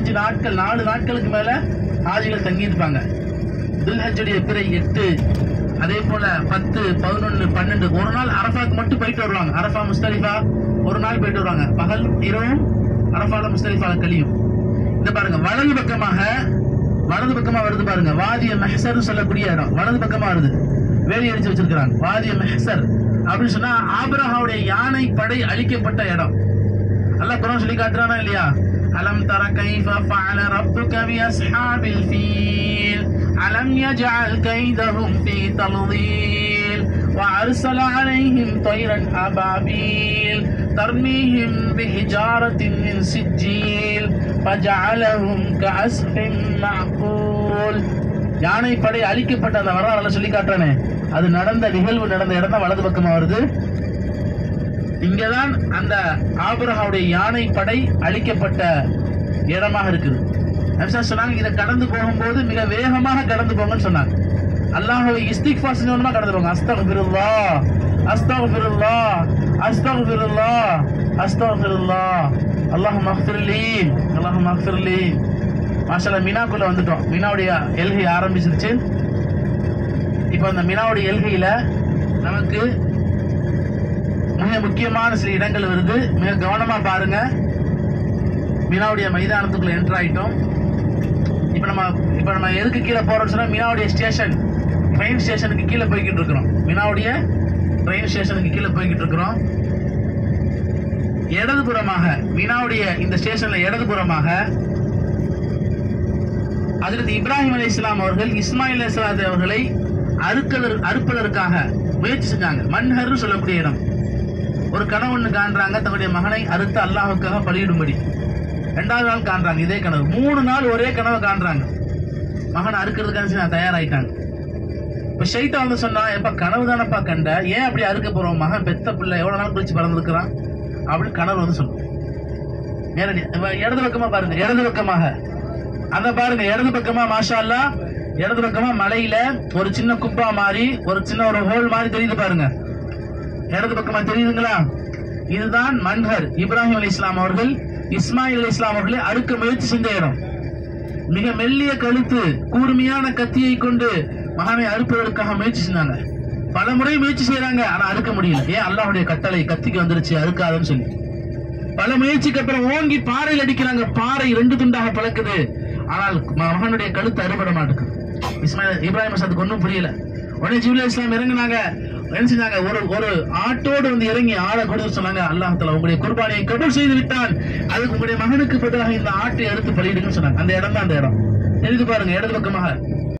அஞ்சு நாட்கள் நாலு நாட்களுக்கு மேல ஹாஜிகள் தங்கியிருப்பாங்க. துல்ஹஜுடைய பிறை எட்டு அதே போல பத்து பதினொன்னு பன்னெண்டு. ஒரு நாள் அரஃபாக்கு மட்டும் போயிட்டு வருவாங்க. அரஃபா முஸ்தலிஃபா ஒரு நாள் போயிட்டு வருவாங்க. பகல் இரவும் அரஃபால முஸ்தலிஃபால கழியும். இந்த பாருங்க வலது பக்கமாக வலது பக்கமா வருது பாருங்க. வாதிய மெஹசர் சொல்லக்கூடிய இடம். வலது பக்கமா வருது. வேலி அடிச்சு வச்சிருக்கிறாங்க. வாதிய மெஹசர். அப்படின்னு சொன்னா ஆபிரஹாவுடைய யானை படை அழிக்கப்பட்ட இடம். அல்லாஹ் குரான் சொல்லி காட்டுறானா இல்லையா அலம் தர கைஃப ஃபஅல ரப்புக பி அஸ்ஹாபில் ஃபீல் அலம் யஜஅல் கைதஹும் ஃபீ தல்தீல் وأرسل عليهم طيرا أبابيل ترميهم بحجارة من سجيل فجعلهم كعصف معقول யானை படை அழிக்கப்பட்ட அந்த வரலாறு சொல்லி காட்டுறானே அது நடந்த நிகழ்வு நடந்த இடம் தான் வலது பக்கமா வருது இங்கதான் அந்த ஆபரகாவுடைய யானை படை அழிக்கப்பட்ட இடமாக இருக்குது. நபிசா சொன்னாங்க இதை கடந்து போகும்போது மிக வேகமாக கடந்து போங்கன்னு சொன்னாங்க. அல்லாஹ்வை இஸ்திக்ஃபார் செஞ்சவனமா கடந்து போங்க. அஸ்தக்ஃபிருல்லா அஸ்தக்ஃபிருல்லா அஸ்தக்ஃபிருல்லா அஸ்தக்ஃபிருல்லா அல்லாஹ் மஃபிர்லி அல்லாஹ் மஃபிர்லி மாஷால மினாக்குள்ள வந்துட்டோம். மினாவுடைய எல்கை ஆரம்பிச்சிருச்சு. இப்போ அந்த மினாவுடைய எல்கையில நமக்கு மிக முக்கியமான சில இடங்கள் வருது மிக கவனமாக பாருங்க. மீனாவுடைய மைதானத்துக்குள்ள என்டர் ஆகிட்டோம் இப்போ நம்ம இப்போ நம்ம எதுக்கு கீழே போறோம்னு சொன்னால் மீனாவுடைய ஸ்டேஷன் ட்ரெயின் ஸ்டேஷனுக்கு கீழே போய்கிட்டு இருக்கிறோம். மீனாவுடைய ட்ரெயின் ஸ்டேஷனுக்கு கீழே போய்கிட்டு இருக்கிறோம். இடதுபுறமாக மீனாவுடைய இந்த ஸ்டேஷனில் இடதுபுறமாக அதிலிருந்து இப்ராஹிம் அலி இஸ்லாம் அவர்கள் இஸ்மாயில் அலி அவர்களை அறுக்கலர் அறுப்பதற்காக முயற்சி செஞ்சாங்க. மன்ஹர்னு சொல்லக்கூடிய இடம். ஒரு கனவு ஒன்று காண்றாங்க. தன்னுடைய மகனை அறுத்து அல்லாஹுக்காக பலியிடும்படி. ரெண்டாவது நாள் காண்றாங்க இதே கனவு. மூணு நாள் ஒரே கனவை காண்றாங்க. மகனை அறுக்கிறதுக்காக நான் தயாராயிட்டாங்க. இப்ப ஷைட்டா வந்து சொன்னா எப்ப கனவு தானப்பா கண்ட? ஏன் அப்படி அறுக்க போறோம்? மகன் பெத்த பிள்ளை எவ்வளவு நாள் கழிச்சு பிறந்திருக்கிறான் அப்படின்னு கனவு வந்து சொல்லும் நேரடி இடது பக்கமா பாருங்க இடது பக்கமாக. அந்த பாருங்க இடது பக்கமா மாஷா அல்லாஹ் இடது பக்கமா மலையில ஒரு சின்ன குப்பா மாதிரி ஒரு சின்ன ஒரு ஹோல் மாதிரி தெரியுது பாருங்க. இடது பக்கமா தெரியுதுங்களா? இதுதான் மன்ஹர் இப்ராஹிம் அலி இஸ்லாம் அவர்கள் இஸ்மாயில் அலி இஸ்லாம் அவர்களை அறுக்க முயற்சி செஞ்ச இடம். மிக மெல்லிய கழுத்து கூர்மையான கத்தியை கொண்டு மகனை அறுப்பதற்காக முயற்சி செஞ்சாங்க. பல முறை முயற்சி செய்யறாங்க ஆனா அறுக்க முடியல. ஏன்? அல்லாஹுடைய கட்டளை கத்திக்கு வந்துருச்சு அறுக்காதன்னு சொல்லி. பல முயற்சிக்கு அப்புறம் ஓங்கி பாறையில் அடிக்கிறாங்க. பாறை ரெண்டு துண்டாக பழக்குது ஆனால் மகனுடைய கழுத்து அறுபட மாட்டேங்குது இஸ்மாயில் இப்ராஹிம் அசாத்துக்கு ஒன்றும் புரியல. உடனே ஜிபுல்லா இஸ்லாம் இறங்குனாங்க. என்ன செஞ்சாங்க ஒரு ஒரு ஆட்டோடு வந்து இறங்கி ஆட கொடுத்து சொன்னாங்க. அல்லாஹ் தஆலா உங்களுடைய குர்பானியை கபூல் செய்து விட்டான் அதுக்கு உங்களுடைய மகனுக்கு பதிலாக இந்த ஆட்டை எடுத்து பலியிடுங்கன்னு சொன்னாங்க. அந்த இடம் தான் அந்த இடம். எழுதி பாருங்க இடது பக்கமாக.